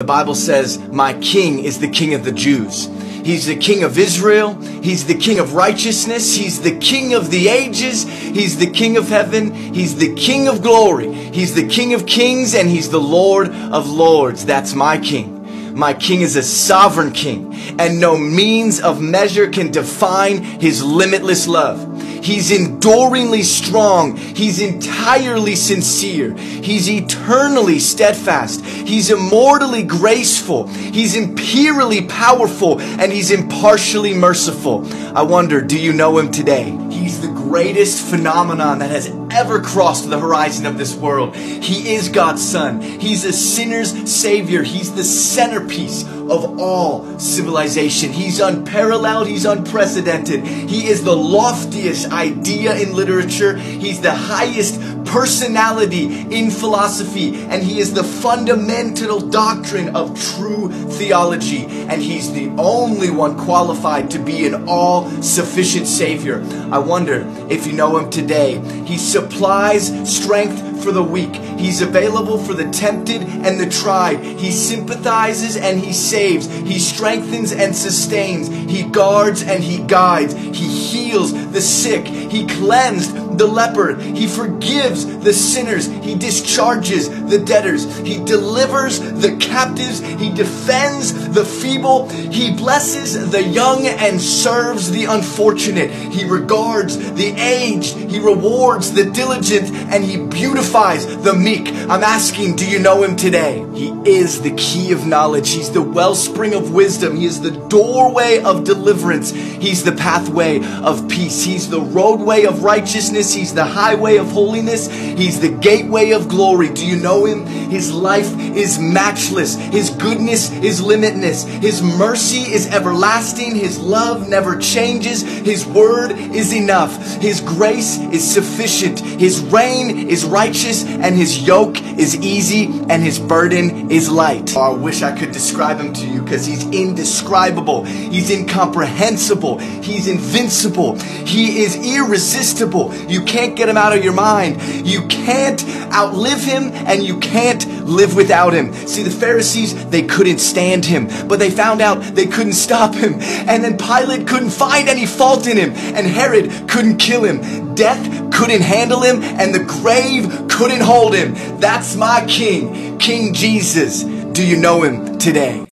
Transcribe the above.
The Bible says, My king is the king of the Jews. He's the king of Israel. He's the king of righteousness. He's the king of the ages. He's the king of heaven. He's the king of glory. He's the king of kings and he's the Lord of lords. That's my king. My king is a sovereign king and no means of measure can define his limitless love. He's enduringly strong. He's entirely sincere. He's eternally steadfast. He's immortally graceful. He's imperially powerful and he's impartially merciful. I wonder, do you know him today? He's the greatest phenomenon that has ever crossed the horizon of this world. He is God's son. He's a sinner's savior. He's the centerpiece of all civilization. He's unparalleled. He's unprecedented. He is the loftiest idea in literature. He's the highest personality in philosophy. And he is the fundamental doctrine of true theology. And he's the only one qualified to be an all sufficient Savior. I wonder if you know him today. He supplies strength for the weak. He's available for the tempted and the tried. He sympathizes and he saves. He strengthens and sustains. He guards and he guides. He heals the sick. He cleansed the leper. He forgives the sinners. He discharges the debtors. He delivers the captives. He defends the feeble. He blesses the young and serves the unfortunate. He regards the aged. He rewards the diligent and he beautifies the meek. I'm asking, do you know him today? He is the key of knowledge. He's the wellspring of wisdom. He is the doorway of deliverance. He's the pathway of peace. He's the roadway of righteousness. He's the highway of holiness. He's the gateway of glory. Do you know him? His life is matchless. His goodness is limitless. His mercy is everlasting. His love never changes. His word is enough. His grace is sufficient. His reign is righteous and his yoke is easy and his burden is light. Oh, I wish I could describe him to you because he's indescribable. He's incomprehensible. He's invincible. He is irresistible. You can't get him out of your mind. You can't outlive him and you can't live without him. See, the Pharisees, they couldn't stand him, but they found out they couldn't stop him. And then Pilate couldn't find any fault in him, and Herod couldn't kill him. Death couldn't handle him, and the grave couldn't hold him. That's my King, King Jesus. Do you know him today?